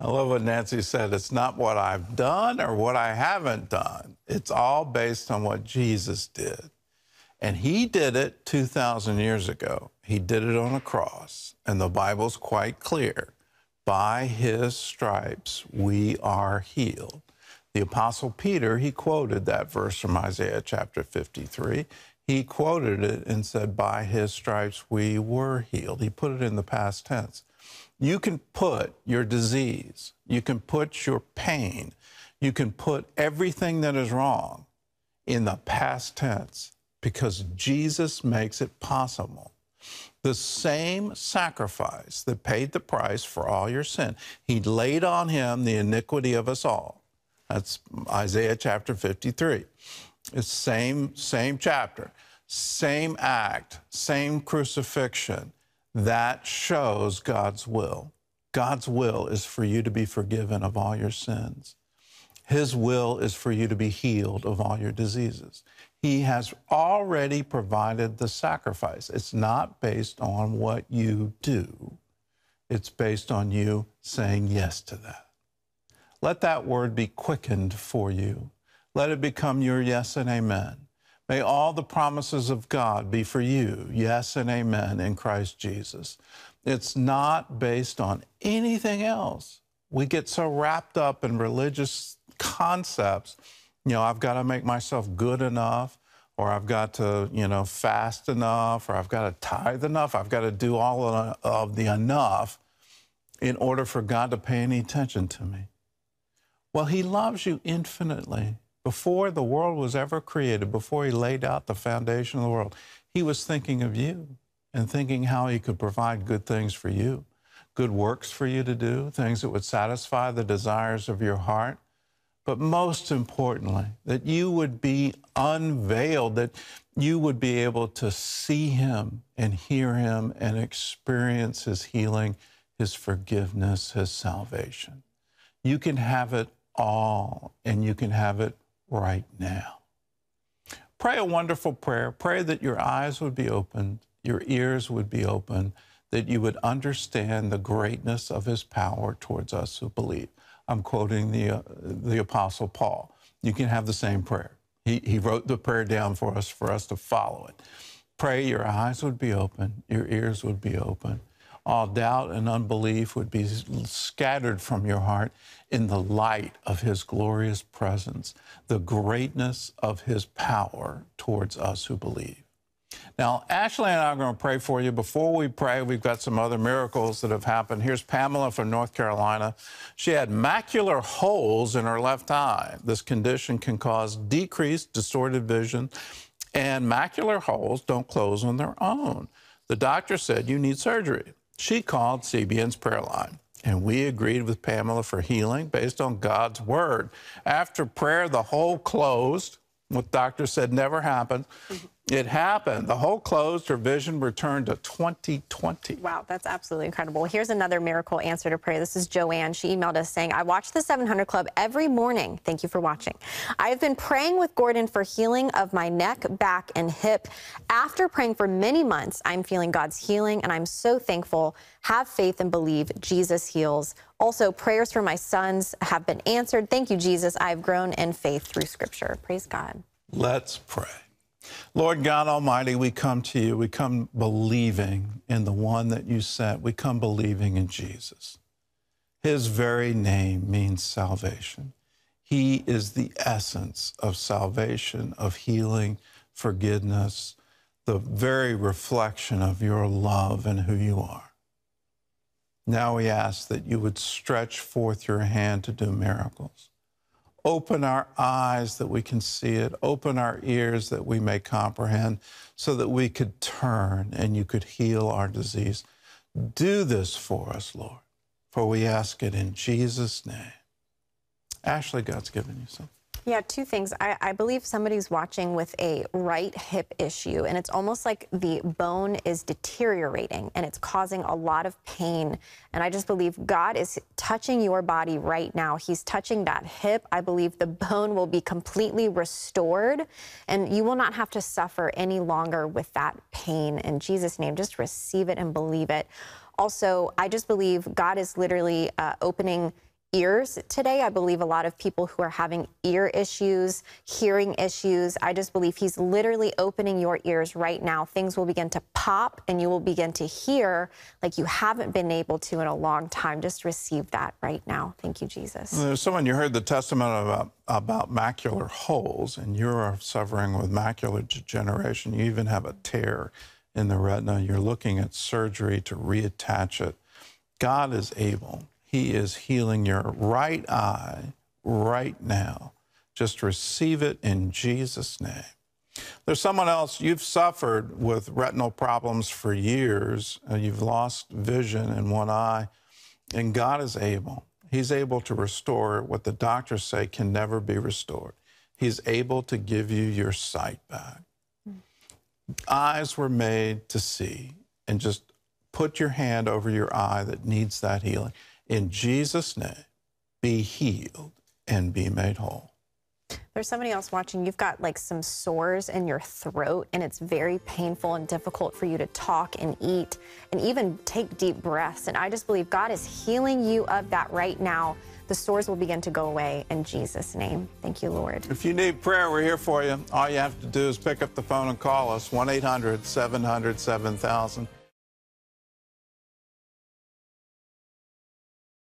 I love what Nancy said. It's not what I've done or what I haven't done. It's all based on what Jesus did. And he did it 2,000 years ago. He did it on a cross. And the Bible's quite clear. By his stripes, we are healed. The Apostle Peter, he quoted that verse from Isaiah chapter 53. He quoted it and said, By his stripes we were healed. He put it in the past tense. You can put your disease, you can put your pain, you can put everything that is wrong in the past tense because Jesus makes it possible. The same sacrifice that paid the price for all your sin, he laid on him the iniquity of us all. That's Isaiah chapter 53. It's same same chapter, same act, same crucifixion, that shows God's will. God's will is for you to be forgiven of all your sins. His will is for you to be healed of all your diseases. He has already provided the sacrifice. It's not based on what you do, it's based on you saying yes to that. Let that word be quickened for you. Let it become your yes and amen. May all the promises of God be for you, yes and amen, in Christ Jesus. It's not based on anything else. We get so wrapped up in religious concepts. You know, I've got to make myself good enough, or I've got to, you know, fast enough, or I've got to tithe enough. I've got to do all of the enough in order for God to pay any attention to me. Well, He loves you infinitely. Before the world was ever created, before he laid out the foundation of the world, he was thinking of you and thinking how he could provide good things for you, good works for you to do, things that would satisfy the desires of your heart. But most importantly, that you would be unveiled, that you would be able to see him and hear him and experience his healing, his forgiveness, his salvation. You can have it all, and you can have it right now. Pray a wonderful prayer. Pray that your eyes would be opened, your ears would be open, that you would understand the greatness of his power towards us who believe. I'm quoting the, uh, the Apostle Paul. You can have the same prayer. He, he wrote the prayer down for us, for us to follow it. Pray your eyes would be open, your ears would be open, all doubt and unbelief would be scattered from your heart in the light of His glorious presence, the greatness of His power towards us who believe. Now, Ashley and I are going to pray for you. Before we pray, we've got some other miracles that have happened. Here's Pamela from North Carolina. She had macular holes in her left eye. This condition can cause decreased, distorted vision, and macular holes don't close on their own. The doctor said you need surgery. She called CBN's prayer line, and we agreed with Pamela for healing based on God's word. After prayer, the hole closed. What doctor said never happened. It happened. The hole closed. Her vision returned to 2020. Wow, that's absolutely incredible. Here's another miracle answer to prayer. This is Joanne. She emailed us saying, I watch the 700 Club every morning. Thank you for watching. I have been praying with Gordon for healing of my neck, back, and hip. After praying for many months, I'm feeling God's healing, and I'm so thankful. Have faith and believe Jesus heals. Also, prayers for my sons have been answered. Thank you, Jesus. I have grown in faith through Scripture. Praise God. Let's pray. Lord God Almighty, we come to you. We come believing in the one that you sent. We come believing in Jesus. His very name means salvation. He is the essence of salvation, of healing, forgiveness, the very reflection of your love and who you are. Now we ask that you would stretch forth your hand to do miracles. Open our eyes that we can see it. Open our ears that we may comprehend so that we could turn and you could heal our disease. Do this for us, Lord, for we ask it in Jesus' name. Ashley, God's given you something. Yeah, two things. I, I, believe somebody's watching with a right hip issue, and it's almost like the bone is deteriorating and it's causing a lot of pain. And I just believe God is touching your body right now. He's touching that hip. I believe the bone will be completely restored, and you will not have to suffer any longer with that pain. In Jesus' name, just receive it and believe it. Also, I just believe God is literally uh, opening ears today. I believe a lot of people who are having ear issues, hearing issues, I just believe He's literally opening your ears right now. Things will begin to pop and you will begin to hear like you haven't been able to in a long time. Just receive that right now. Thank you, Jesus. There's someone you heard the testimony about, about macular holes, and you're suffering with macular degeneration. You even have a tear in the retina. You're looking at surgery to reattach it. God is able. He is healing your right eye right now. Just receive it in Jesus' name. There's someone else, you've suffered with retinal problems for years, and you've lost vision in one eye, and God is able. He's able to restore what the doctors say can never be restored. He's able to give you your sight back. Eyes were made to see, and just put your hand over your eye that needs that healing. In Jesus' name, be healed and be made whole. There's somebody else watching. You've got like some sores in your throat, and it's very painful and difficult for you to talk and eat and even take deep breaths. And I just believe God is healing you of that right now. The sores will begin to go away in Jesus' name. Thank you, Lord. If you need prayer, we're here for you. All you have to do is pick up the phone and call us 1 800 700 7000.